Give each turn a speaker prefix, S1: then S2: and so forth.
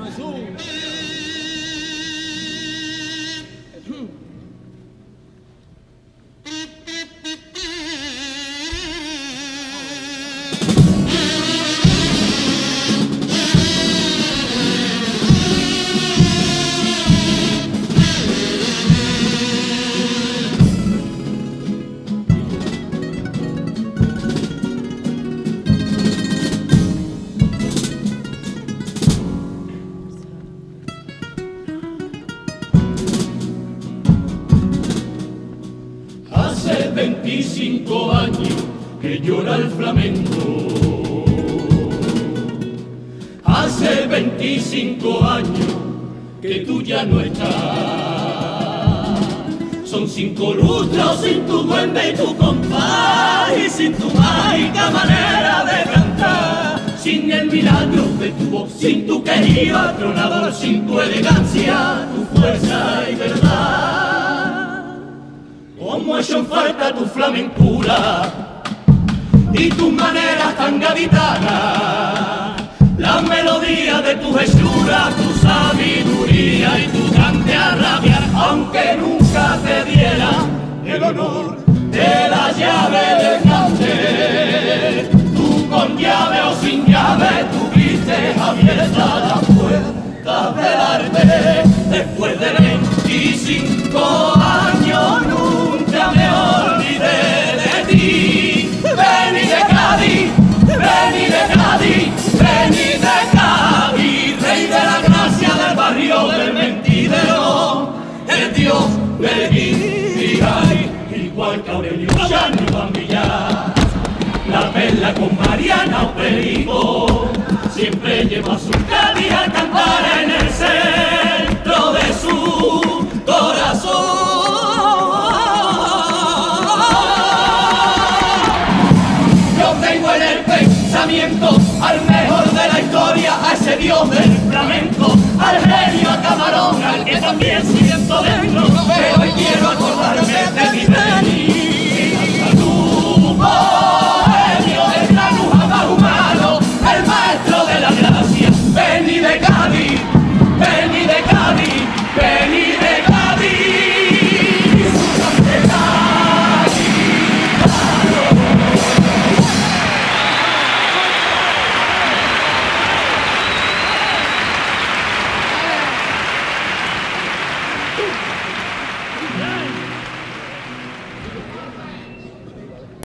S1: Hace 25 años que llora el flamenco. Hace 25 años que tú ya no estás. Son cinco lustros sin tu duende y tu compás y sin tu mágica manera de cantar. Sin el milagro de tu voz, sin tu querido atronador, sin tu elegancia, tu fuerza y verdad. Cómo hecho en falta tu flamencura y tus maneras tan gaditanas, la melodía de tu hechura, tu sabiduría y tu cante a rabiar, aunque nunca te diera el honor de la llave del cante. Tú con llave o sin llave tuviste abierta la puerta del arte después de 25 lleva su Cádiz a cantar en el centro de su corazón. Yo tengo en el pensamiento al mejor de la historia, a ese dios del flamenco, al genio a camarón, al que también siento dentro, pero hoy quiero acordarme de mi.